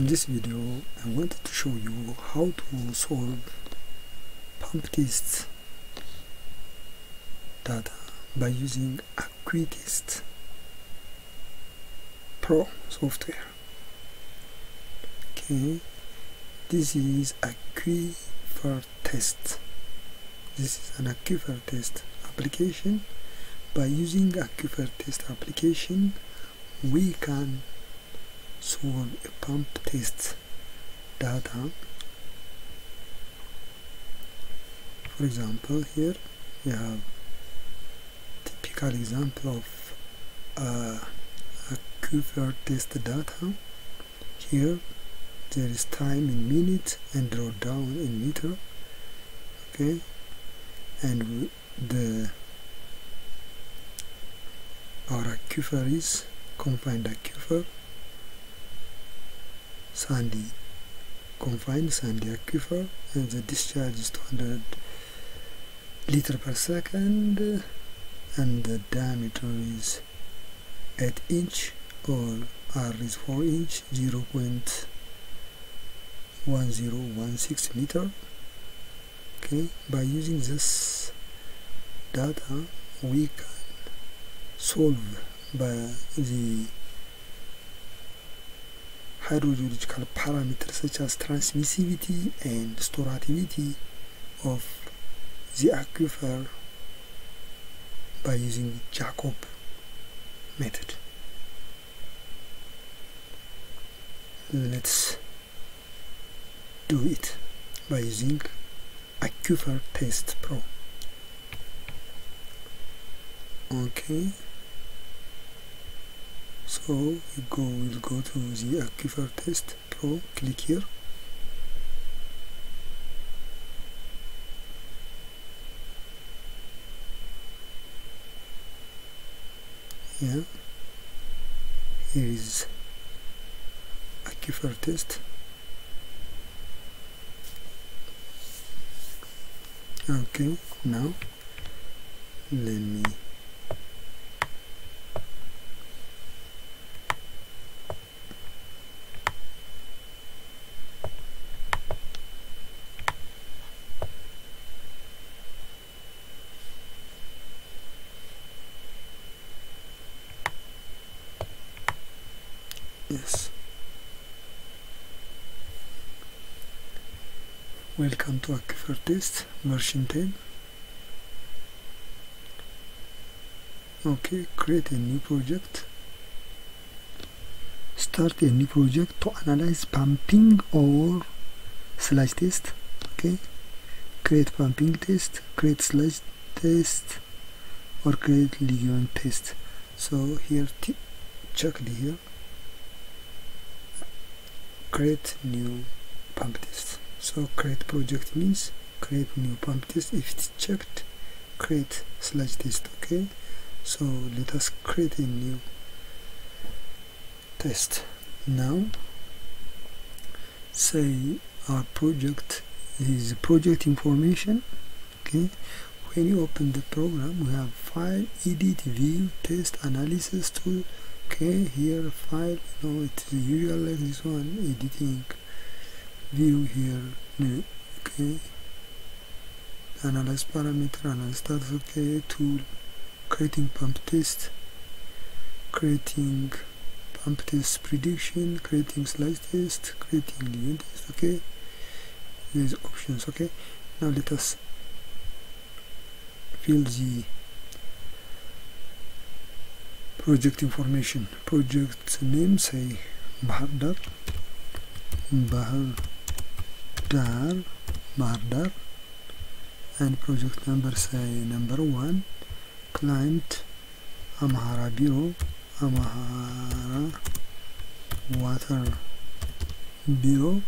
In this video, I wanted to show you how to solve pump test data by using Aquifer Test Pro software. Okay, this is Aquifer test. This is an Aquifer test application. By using Aquifer test application, we can solve a pump test data. For example, here we have typical example of uh, Aquifer test data. Here there is time in minutes and draw down in meter. Okay, and the our aquifer is confined aquifer sandy confined sandy aquifer and the discharge is 200 liter per second and the diameter is 8 inch or R is 4 inch 0 0.1016 meter. Okay by using this data we can solve by the hydrogeological parameters such as transmissivity and storativity of the aquifer by using Jacob method. Let's do it by using Aquifer Test Pro. Okay so we go we'll go to the aquifer test pro click here. Yeah. Here is aquifer test. Okay now let me yes welcome to aquifer test version 10 okay create a new project. Start a new project to analyze pumping or slug test okay? Create pumping test create slug test or create ligament test. So here check the here create new pump test so create project means create new pump test. If it's checked create slug test okay? So let us create a new test. Now say our project is project information okay? When you open the program we have file edit view test analysis tool okay here file know it's usual like this one editing view here new okay. Analyze parameter analyze status okay tool creating pump test creating pump test prediction creating slice test creating new test okay. These options okay. Now let us fill the project information. Project name say Bahir Dar Bahir Dar Bahir Dar and project number say number one client Amhara Bureau Amhara Water Bureau.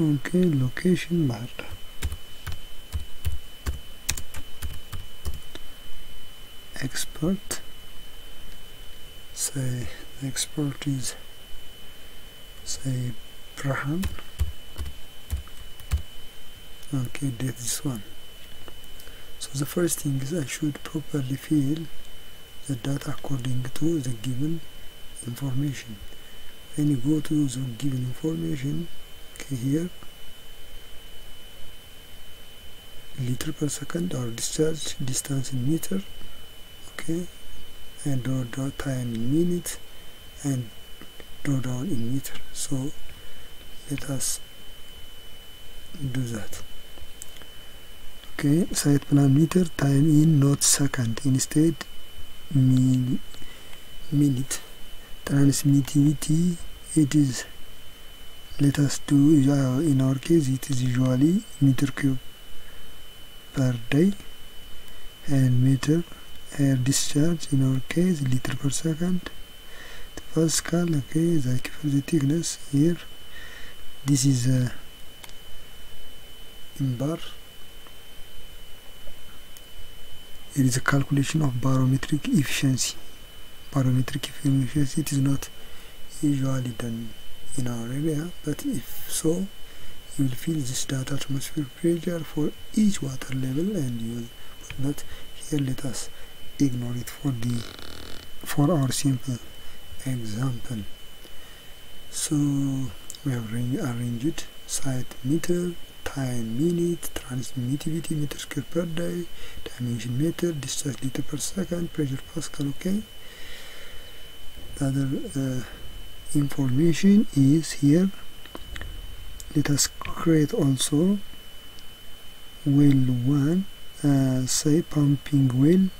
Okay location Bahir Dar expert. Say the expert is say Brahan okay did this one. So the first thing is I should properly fill the data according to the given information. When you go to the given information okay here liter per second or discharge distance in meter okay. And draw, draw time in minutes and draw down in meter. So let us do that. Okay. Site plan meter time in not second. Instead min minute. Transmittivity it is let us do uh, in our case it is usually meter cube per day and meter air discharge in our case liter per second. The Pascal okay the the thickness here. This is uh, in bar. It is a calculation of barometric efficiency. Barometric efficiency it is not usually done in our area but if so you will feel this data atmospheric pressure for each water level and you will put that here let us ignore it for the for our simple example. So we have arranged site meter time minute transmittivity meter square per day dimension meter discharge liter per second pressure pascal okay? The other uh, information is here. Let us create also well one uh, say pumping well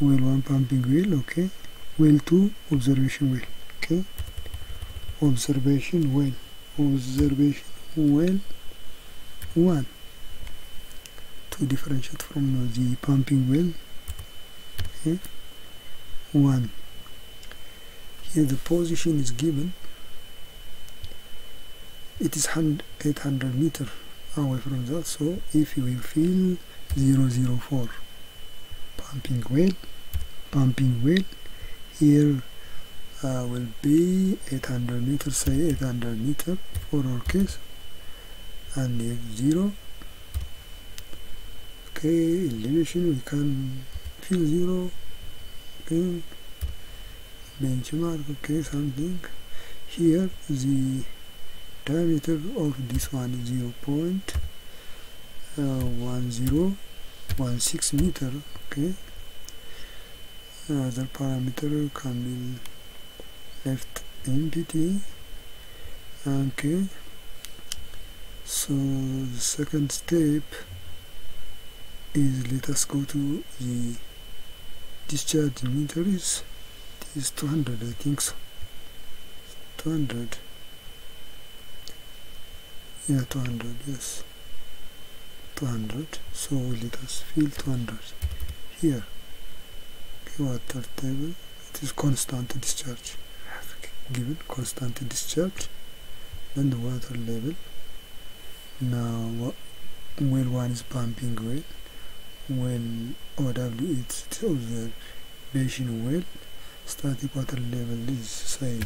well one pumping well okay. Well two observation well okay. Observation well observation well one. To differentiate from the pumping well okay. One. Here the position is given. It is 800 meter away from that so if you will fill 004 pumping weight pumping weight here uh, will be 800 meter say 800 meter for our case and if zero. Okay elimination we can fill zero. Okay. Benchmark okay something. Here the diameter of this one is 0 0.10 one six meter okay. Other parameter can be left empty. Okay. So the second step is let us go to the discharge meter is this 200 I think so. 200 yeah 200 yes. 200 so let us fill 200 here water table it is constant discharge. Given constant discharge then the water level. Now well one is pumping well. When OW is observation well. Static water level is say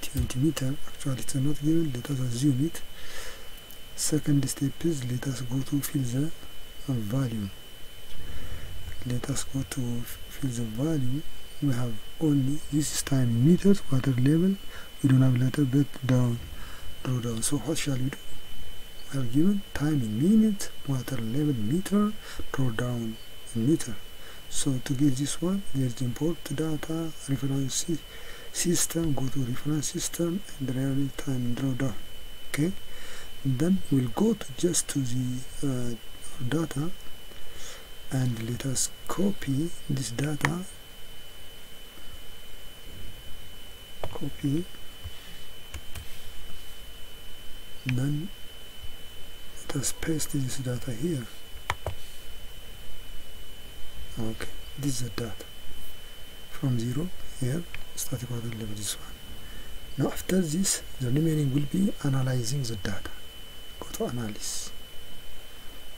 20 meter. Actually it's not given. Let us assume it second step is let us go to fill the value. Let us go to fill the value. We have only this is time meters water level. We don't have letter but down draw down. So what shall we do? We have given time in minutes water level meter draw down in meter. So to get this one the import data reference system go to reference system and real time draw down. Okay then we'll go to just to the uh, data and let us copy this data. Copy. Then let us paste this data here. Okay this is the data from zero. Here static water level this one. Now after this the remaining will be analyzing the data analysis.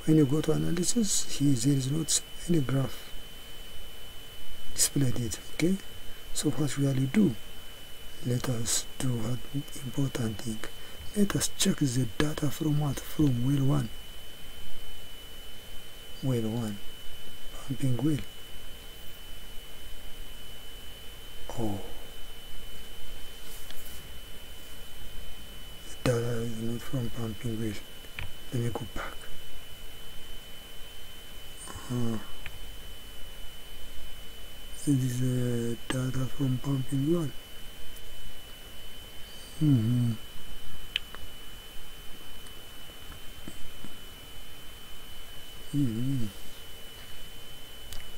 When you go to analysis here there is not any graph displayed it okay? So what we you do let us do what important thing. Let us check the data from what? From well one. Well one. Pumping well. Oh not from pumping wheel let me go back. Uh, this is uh, data from pumping wheel mm -hmm. Mm -hmm.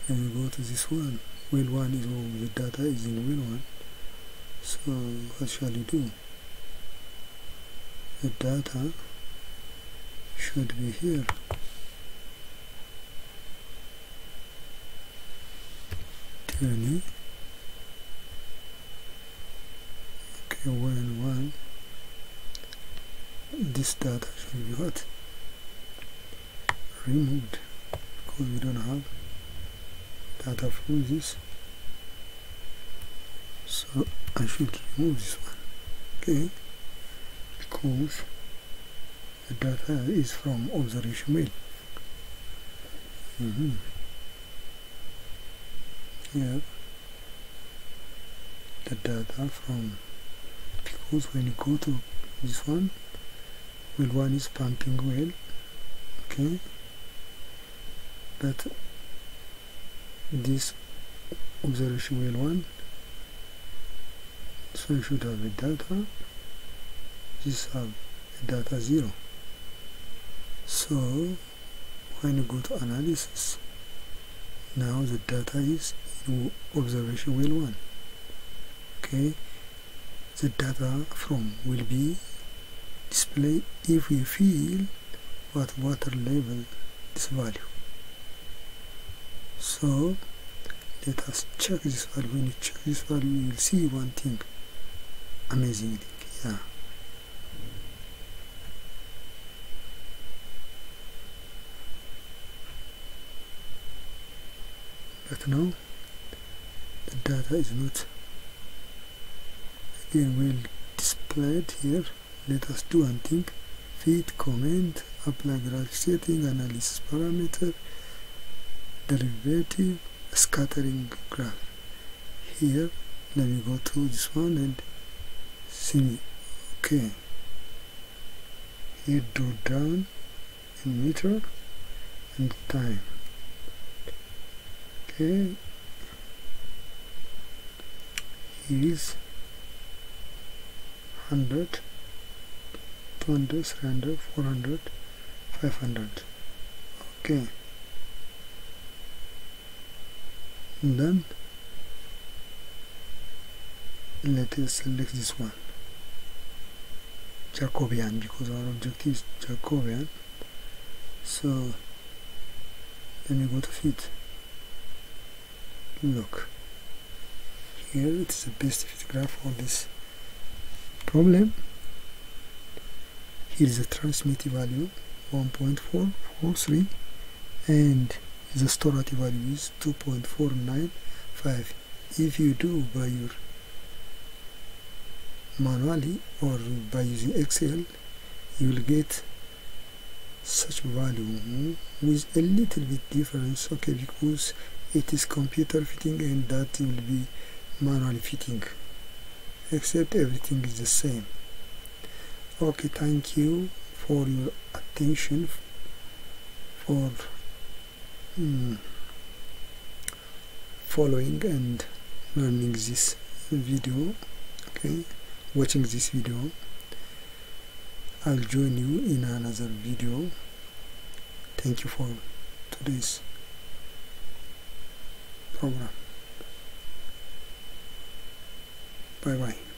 and we go to this one. Wheel 1 is all the data is in wheel 1 so what shall you do the data should be here. Tyranny okay when one. This data should be what? Removed. Because we don't have data from this. So I should remove this one. Okay the data is from observation wheel. Mm -hmm. here the data from because when you go to this one well, one is pumping well okay? But this observation wheel one so you should have the data have a data zero. So when you go to analysis now the data is in observation wheel 1 okay? The data from will be displayed if we feel what water level this value. So let us check this value. When you check this value you will see one thing. Amazing thing. Yeah now the data is not again will displayed here. Let us do one thing. Feed comment apply graph setting analysis parameter derivative scattering graph. Here let me go to this one and see. Okay. Here draw down in meter and time okay is 100 200 300 400 500 okay. And then let us select this one. Jacobian because our objective is Jacobian. So let me go to fit look. Here it is the best fit graph for this problem. Here is the transmit value 1.443 and the storage value is 2.495 if you do by your manually or by using excel you will get such value with a little bit difference okay because it is computer fitting and that will be manual fitting except everything is the same. Okay thank you for your attention for mm, following and learning this video okay watching this video. I'll join you in another video. Thank you for today's Vamos lá. Bye bye.